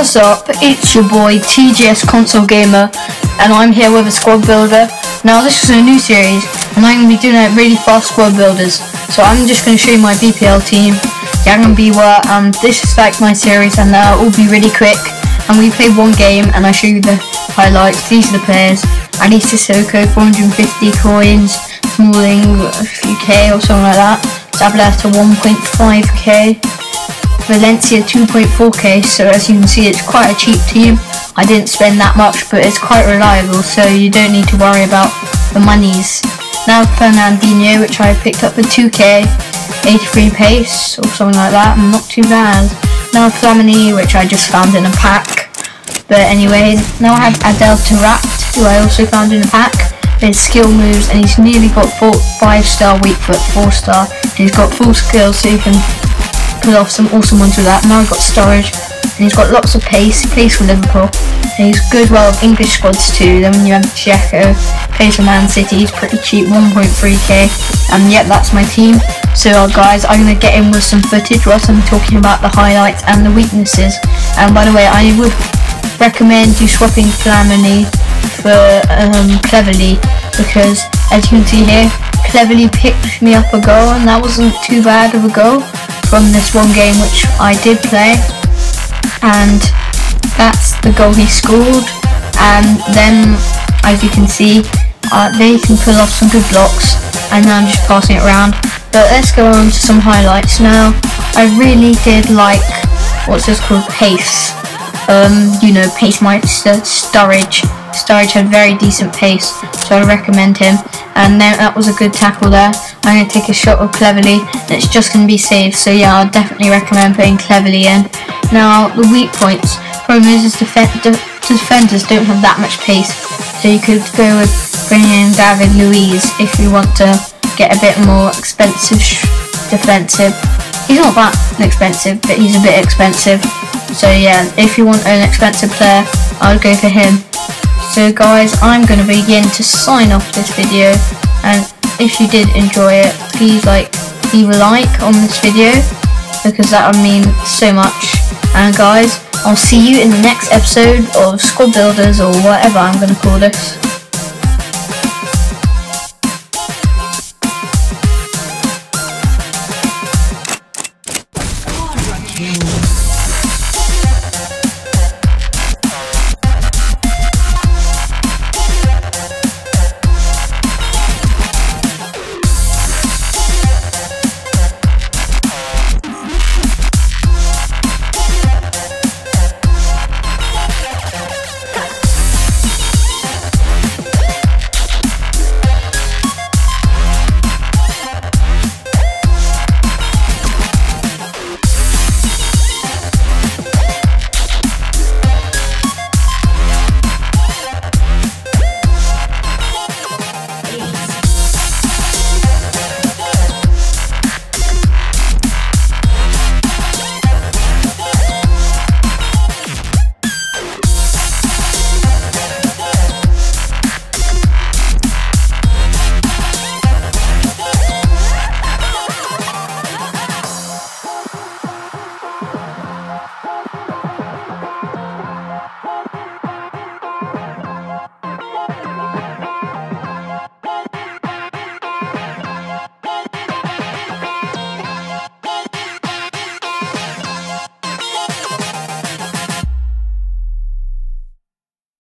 What's up? It's your boy TJS Console Gamer, and I'm here with a squad builder. Now this is a new series, and I'm going to be doing a really fast squad builders. So I'm just going to show you my BPL team, Yang and Biwa, and this is like my series, and that will be really quick. And we play one game, and I show you the highlights. These are the players. Ali Sissoko, 450 coins, Smalling, a few K or something like that. Zabaleta, 1.5k. Valencia 2.4k so as you can see it's quite a cheap team. I didn't spend that much but it's quite reliable so you don't need to worry about the monies. Now Fernandinho which I picked up for 2k 83 pace or something like that not too bad. Now Flamini which I just found in a pack. But anyway now I have Adel Taarabt who I also found in a pack. His skill moves and he's nearly got 4, 5 star weak foot 4 star he's got full skills so you can pull off some awesome ones with that. Now he's got Sturridge, and he's got lots of pace. He plays for Liverpool, and he's good well with English squads too. Then when you have Dzeko, plays for Man City, he's pretty cheap, 1.3k. And yep, that's my team. So uh, guys, I'm to get in with some footage whilst I'm talking about the highlights and the weaknesses. And by the way, I would recommend you swapping Flamini for um, Cleverley because as you can see here, Cleverley picked me up a goal and that wasn't too bad of a goal from this one game which I did play. And that's the goal he scored. And then as you can see uh, they can pull off some good blocks and now I'm just passing it around. But let's go on to some highlights now. I really did like what's this called pace. Um, you know pace Pacemeister Sturridge. Sturridge had very decent pace so I recommend him. And then that was a good tackle there I'm going to take a shot with Cleverley and it's just going to be saved so yeah I'll definitely recommend putting Cleverley in. Now the weak points. Problem is def defenders don't have that much pace so you could go with bringing in David Luiz if you want to get a bit more expensive defensive. He's not that expensive but he's a bit expensive. So yeah if you want an expensive player I would go for him. So guys, I'm going to begin to sign off this video and if you did enjoy it, please like leave a like on this video because that would mean so much. And guys, I'll see you in the next episode of Squad Builders or whatever I'm going to call this.